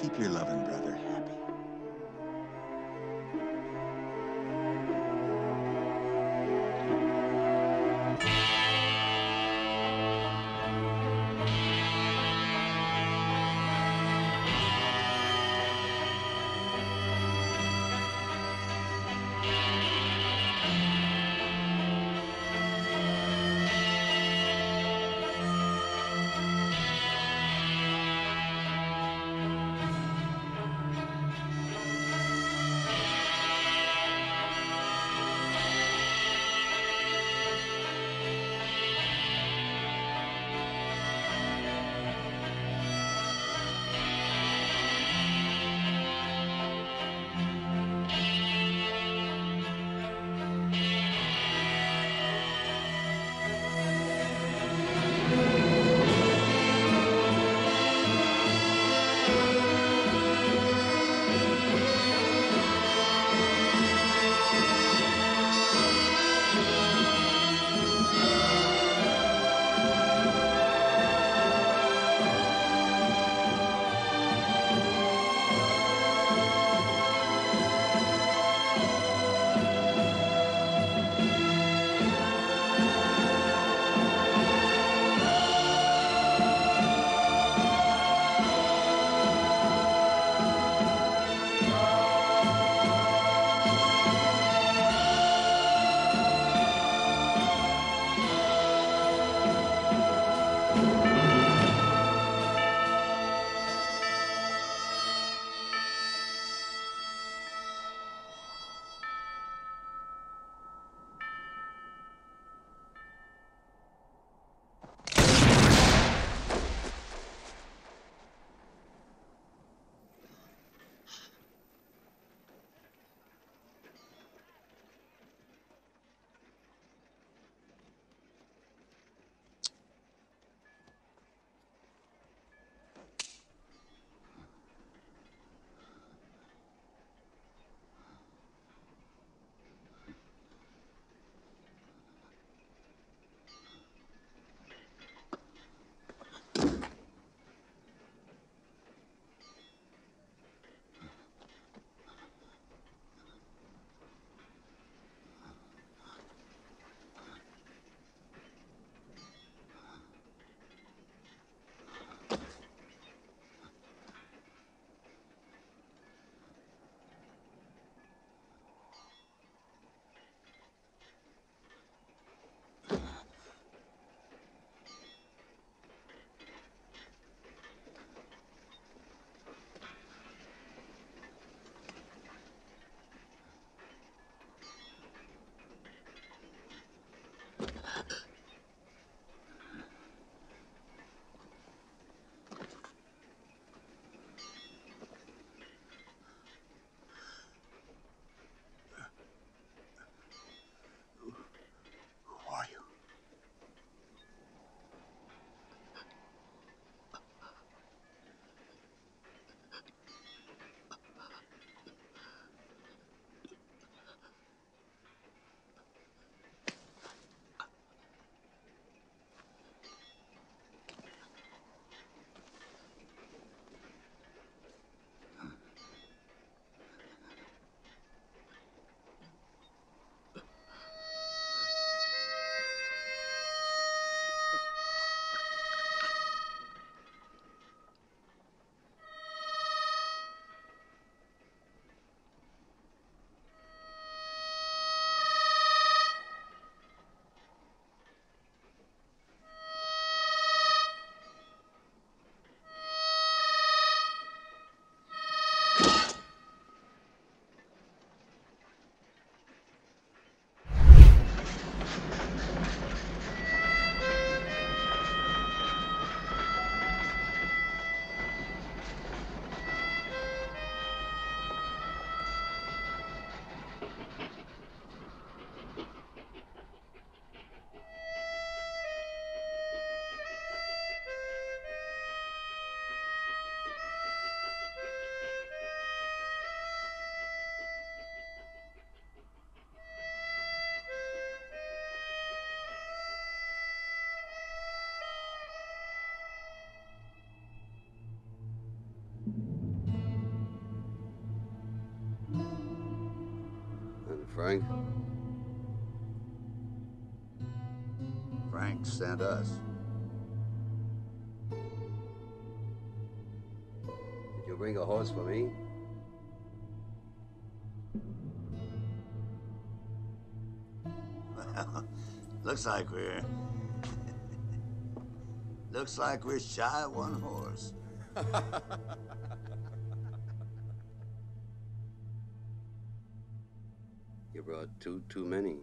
keep your loving brother happy. Frank? Frank sent us. Did you bring a horse for me? Well, looks like we're... looks like we're shy of one horse. Brought two too many.